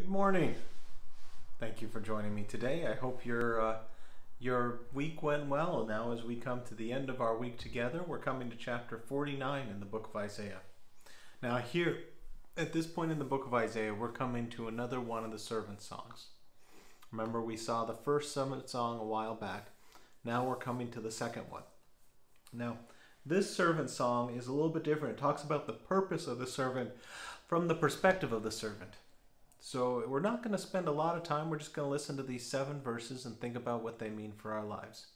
Good morning. Thank you for joining me today. I hope your uh, your week went well. Now, as we come to the end of our week together, we're coming to chapter 49 in the book of Isaiah. Now, here at this point in the book of Isaiah, we're coming to another one of the servant songs. Remember, we saw the first servant song a while back. Now we're coming to the second one. Now, this servant song is a little bit different. It talks about the purpose of the servant from the perspective of the servant. So we're not going to spend a lot of time. We're just going to listen to these seven verses and think about what they mean for our lives.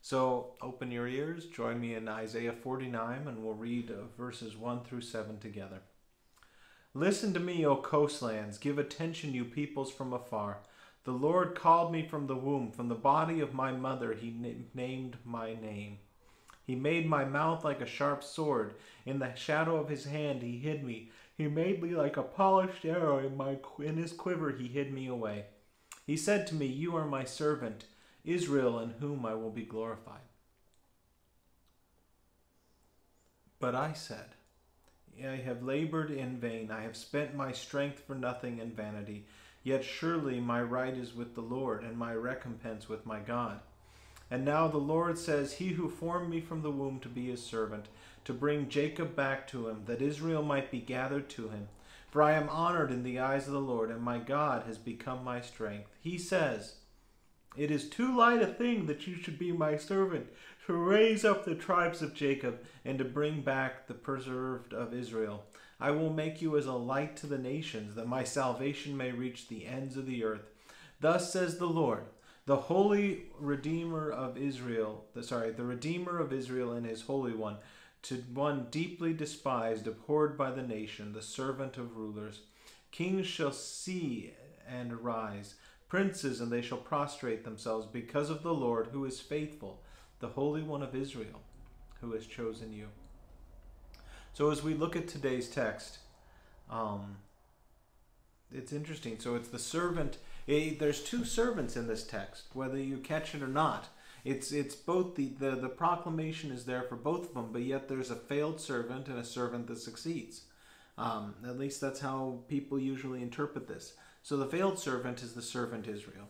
So open your ears, join me in Isaiah 49, and we'll read uh, verses 1 through 7 together. Listen to me, O coastlands. Give attention, you peoples from afar. The Lord called me from the womb, from the body of my mother, he named my name. He made my mouth like a sharp sword. In the shadow of his hand, he hid me. He made me like a polished arrow in, my, in his quiver he hid me away. He said to me, You are my servant, Israel, in whom I will be glorified. But I said, I have labored in vain. I have spent my strength for nothing in vanity. Yet surely my right is with the Lord, and my recompense with my God. And now the Lord says, He who formed me from the womb to be his servant, to bring Jacob back to him, that Israel might be gathered to him. For I am honored in the eyes of the Lord, and my God has become my strength. He says, It is too light a thing that you should be my servant, to raise up the tribes of Jacob, and to bring back the preserved of Israel. I will make you as a light to the nations, that my salvation may reach the ends of the earth. Thus says the Lord, the holy Redeemer of Israel, the, sorry, the Redeemer of Israel and his Holy One to one deeply despised, abhorred by the nation, the servant of rulers. Kings shall see and arise, princes, and they shall prostrate themselves because of the Lord who is faithful, the Holy One of Israel, who has chosen you. So, as we look at today's text, um, it's interesting. So, it's the servant. It, there's two servants in this text, whether you catch it or not. It's it's both the, the the proclamation is there for both of them, but yet there's a failed servant and a servant that succeeds. Um, at least that's how people usually interpret this. So the failed servant is the servant Israel.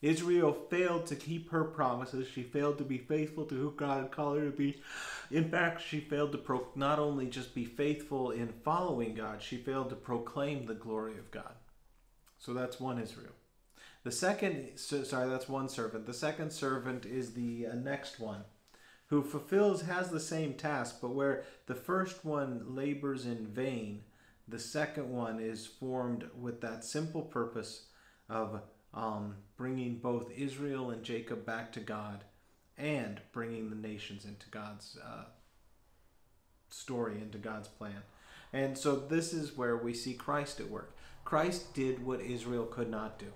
Israel failed to keep her promises. She failed to be faithful to who God had called her to be. In fact, she failed to pro- not only just be faithful in following God, she failed to proclaim the glory of God. So that's one Israel. The second, sorry, that's one servant. The second servant is the uh, next one who fulfills, has the same task, but where the first one labors in vain, the second one is formed with that simple purpose of um, bringing both Israel and Jacob back to God and bringing the nations into God's uh, story, into God's plan. And so this is where we see Christ at work. Christ did what Israel could not do.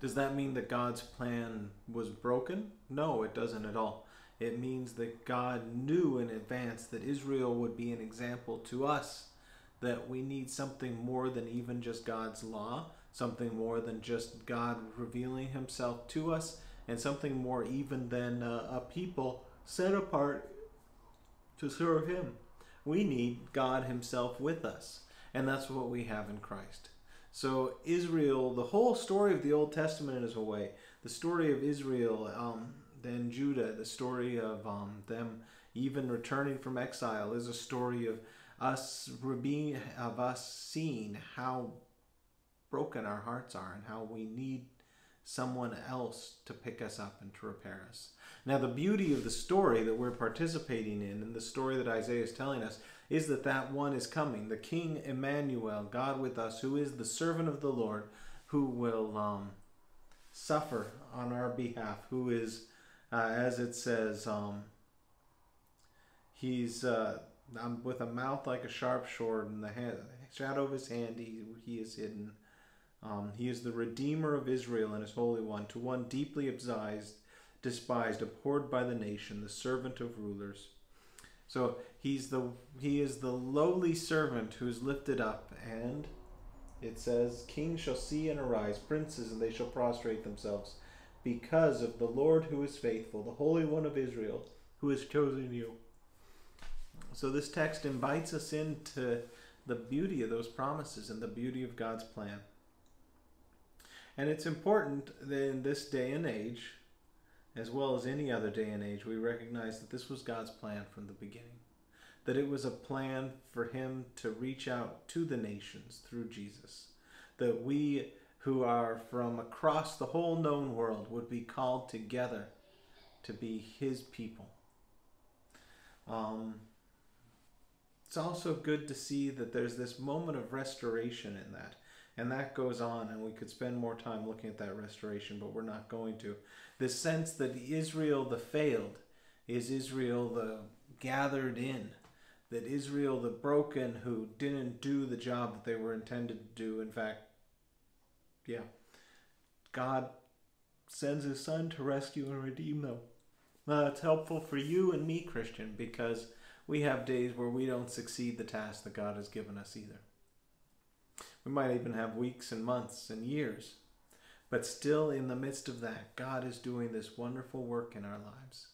Does that mean that God's plan was broken? No, it doesn't at all. It means that God knew in advance that Israel would be an example to us, that we need something more than even just God's law, something more than just God revealing himself to us, and something more even than uh, a people set apart to serve him. We need God himself with us, and that's what we have in Christ. So Israel, the whole story of the Old Testament is a way. The story of Israel, um, then Judah, the story of um, them even returning from exile is a story of us being of us seeing how broken our hearts are and how we need someone else to pick us up and to repair us. Now, the beauty of the story that we're participating in, and the story that Isaiah is telling us, is that that one is coming, the King Emmanuel, God with us, who is the servant of the Lord, who will um, suffer on our behalf, who is, uh, as it says, um, he's uh, with a mouth like a sharp sword, and the hand, shadow of his hand he, he is hidden. Um, he is the Redeemer of Israel and his Holy One, to one deeply despised, despised, abhorred by the nation, the servant of rulers. So he's the he is the lowly servant who's lifted up, and it says, "Kings shall see and arise, princes, and they shall prostrate themselves, because of the Lord who is faithful, the Holy One of Israel, who has chosen you." So this text invites us into the beauty of those promises and the beauty of God's plan. And it's important that in this day and age, as well as any other day and age, we recognize that this was God's plan from the beginning. That it was a plan for Him to reach out to the nations through Jesus. That we who are from across the whole known world would be called together to be His people. Um, it's also good to see that there's this moment of restoration in that. And that goes on, and we could spend more time looking at that restoration, but we're not going to. The sense that Israel, the failed, is Israel, the gathered in, that Israel, the broken, who didn't do the job that they were intended to do. In fact, yeah, God sends his son to rescue and redeem them. Now, it's helpful for you and me, Christian, because we have days where we don't succeed the task that God has given us either. We might even have weeks and months and years. But still, in the midst of that, God is doing this wonderful work in our lives.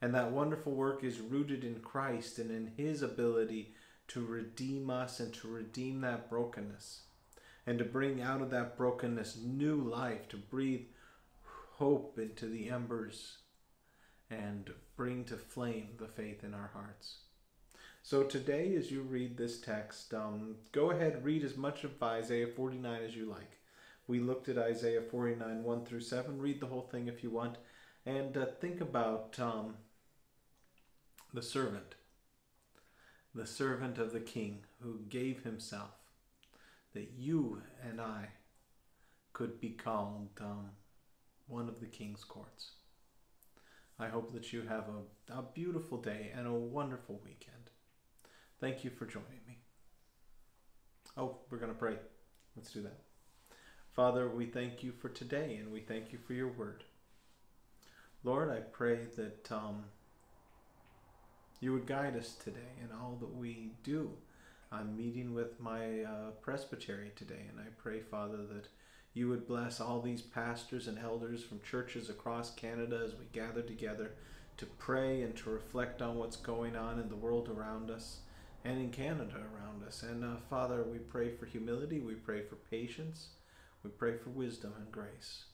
And that wonderful work is rooted in Christ and in His ability to redeem us and to redeem that brokenness. And to bring out of that brokenness new life, to breathe hope into the embers and bring to flame the faith in our hearts. So today, as you read this text, um, go ahead read as much of Isaiah 49 as you like. We looked at Isaiah 49 1 through 7. Read the whole thing if you want, and uh, think about um, the servant, the servant of the King who gave himself, that you and I could be called um, one of the King's courts. I hope that you have a, a beautiful day and a wonderful weekend. Thank you for joining me. Oh, we're going to pray. Let's do that. Father, we thank you for today and we thank you for your word. Lord, I pray that um, you would guide us today in all that we do. I'm meeting with my uh, presbytery today, and I pray, Father, that you would bless all these pastors and elders from churches across Canada as we gather together to pray and to reflect on what's going on in the world around us and in Canada around us. And uh, Father, we pray for humility, we pray for patience, we pray for wisdom and grace.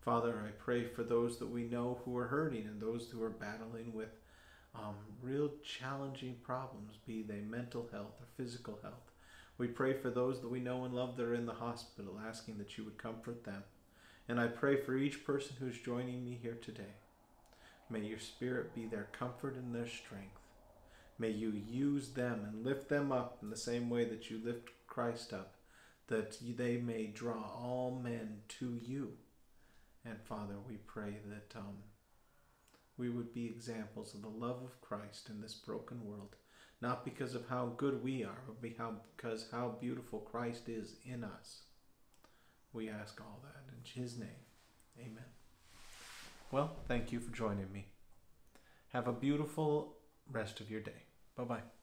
Father, I pray for those that we know who are hurting and those who are battling with um, real challenging problems, be they mental health or physical health. We pray for those that we know and love that are in the hospital, asking that you would comfort them. And I pray for each person who's joining me here today. May your spirit be their comfort and their strength. May you use them and lift them up in the same way that you lift Christ up, that they may draw all men to you. And Father, we pray that um, we would be examples of the love of Christ in this broken world not because of how good we are, but because how beautiful Christ is in us. We ask all that in His name. Amen. Well, thank you for joining me. Have a beautiful rest of your day. Bye bye.